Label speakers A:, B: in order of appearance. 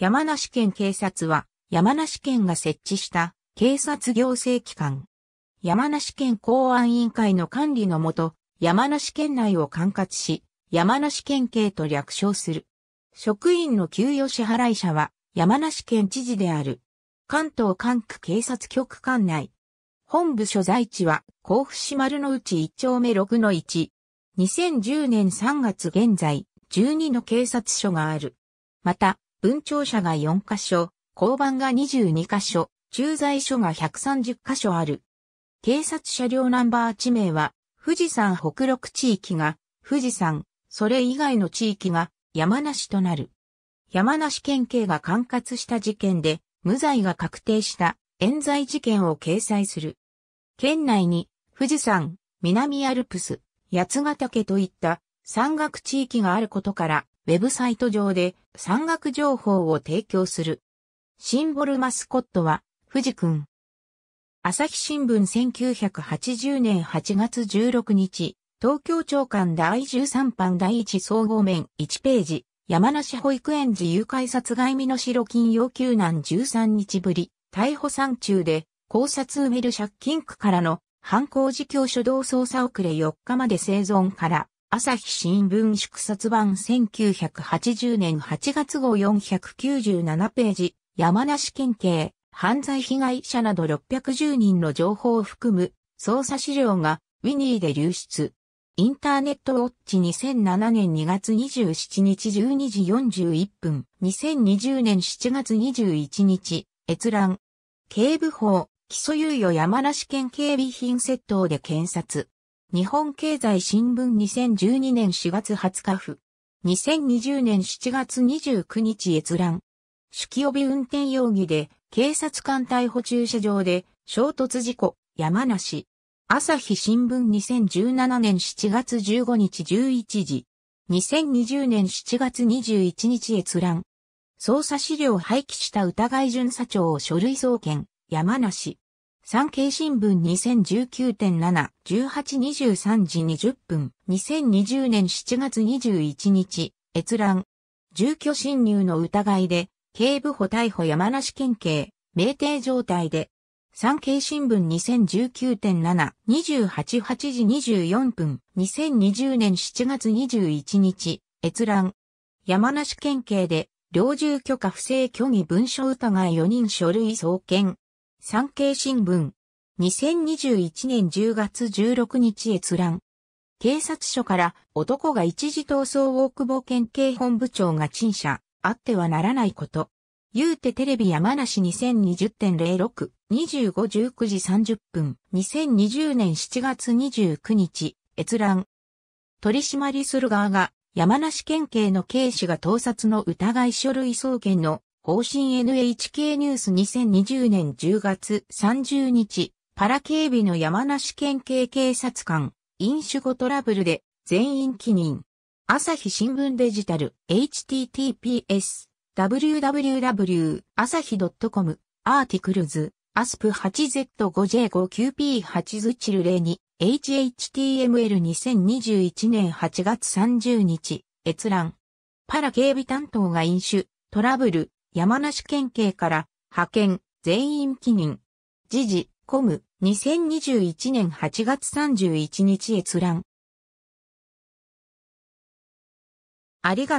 A: 山梨県警察は山梨県が設置した警察行政機関。山梨県公安委員会の管理のもと、山梨県内を管轄し、山梨県警と略称する。職員の給与支払い者は山梨県知事である。関東管区警察局管内。本部所在地は甲府市丸の内1丁目6の1。2010年3月現在、12の警察署がある。また、分庁舎が4カ所、交番が22カ所、駐在所が130カ所ある。警察車両ナンバー地名は、富士山北陸地域が、富士山、それ以外の地域が山梨となる。山梨県警が管轄した事件で、無罪が確定した冤罪事件を掲載する。県内に富士山、南アルプス、八ヶ岳といった山岳地域があることから、ウェブサイト上で山岳情報を提供する。シンボルマスコットは、富士くん。朝日新聞1980年8月16日、東京長官第13版第1総合面。1ページ、山梨保育園児誘拐殺害身代金要求難13日ぶり、逮捕山中で、考察埋める借金区からの。犯行時況初動捜査遅れ4日まで生存から、朝日新聞縮刷版1980年8月号497ページ、山梨県警、犯罪被害者など610人の情報を含む捜査資料がウィニーで流出。インターネットウォッチ2007年2月27日12時41分、2020年7月21日、閲覧。警部法、基礎猶予山梨県警備品窃盗で検察。日本経済新聞2012年4月20日付。2020年7月29日閲覧。酒気帯び運転容疑で警察官逮捕駐車場で衝突事故、山梨。朝日新聞2017年7月15日11時。2020年7月21日閲覧。捜査資料廃棄した疑い巡査長を書類送検、山梨。産経新聞2019.7、18-23時20分、2020年7月21日、閲覧。住居侵入の疑いで、警部補逮捕山梨県警、酩酊状態で、産経新聞2019.7、28-8時24分、2020年7月21日、閲覧。山梨県警で、猟銃許可不正虚偽文書疑い4人書類送検。産経新聞。2021年10月16日閲覧。警察署から男が一時逃走大久保県警本部長が陳謝、あってはならないこと。言うてテレビ山梨2020.06、25、19時30分、2020年7月29日、閲覧。取締りする側が山梨県警の警視が盗撮の疑い書類送検の方針 NHK ニュース2020年10月30日、パラ警備の山梨県警警察官、飲酒後トラブルで全員起任。朝日新聞デジタル、https、www, 朝日 .com、アーティクルズ、ASP8Z5J59P8 ズチル02、HHTML2021 年8月30日、閲覧。パラ警備担当が飲酒、トラブル、山梨県警から派遣、全員記任。時事、コム、2021年8月31日閲覧。ありがとう。